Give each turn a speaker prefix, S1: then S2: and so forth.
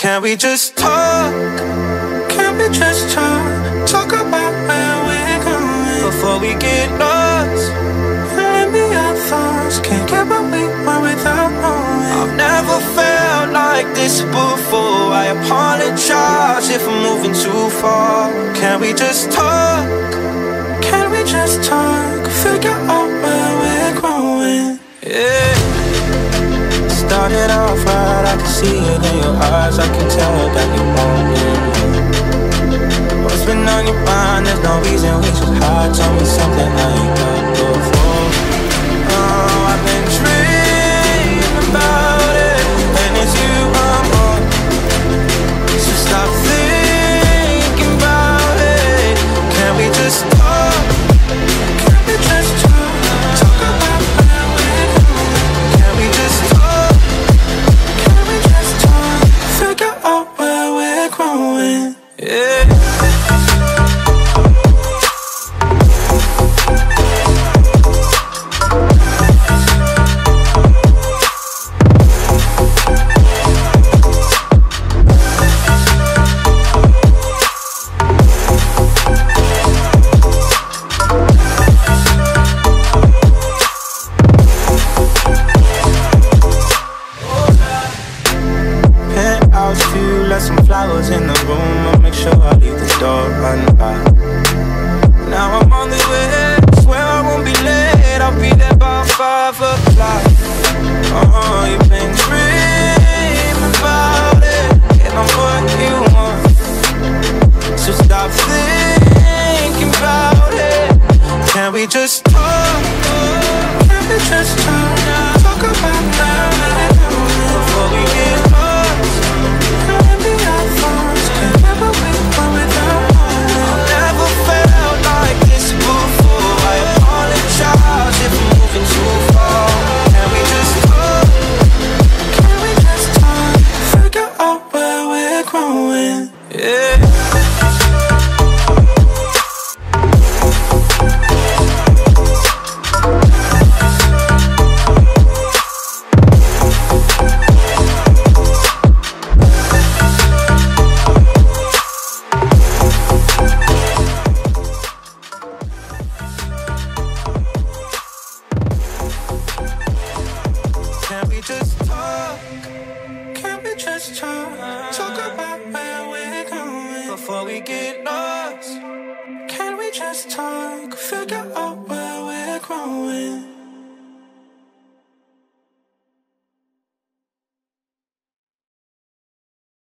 S1: Can we just talk? Can we just talk? Talk about where we're going before we get lost. Let me our thoughts. Can't get what we want without knowing. I've never felt like this before. I apologize if I'm moving too far. Can we just talk? Can we just talk? Figure out where we're growing. Yeah. Started off right, I can see it in your eyes. I can tell that you want it. What's been on your mind? There's no reason we should hide. Tell me something I ain't done left some flowers in the room. I'll make sure I leave the door unlocked. Now I'm on the way, swear I won't be late. I'll be there by five o'clock. Uh-huh, oh, you've been dreaming about it, and I'm what you want. So stop thinking about it. Can we just talk? Can we just talk? now? Talk about that before we get Can we just talk? Can we just talk? Talk about where before we get lost. Can we just talk? Figure out where we're growing.